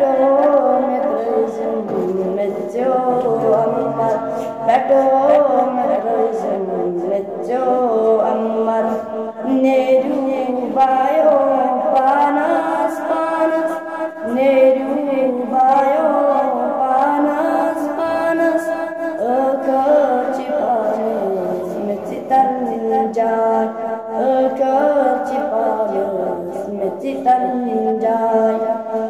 बैठो मित्र मित्रो अमर बैठो मित्र मित्रो अमर नेरू बायो पानस पानस नेरू बायो पानस पानस अकची पानस मिचितन जाय अकची पानस मिचितन जाय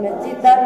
没记得。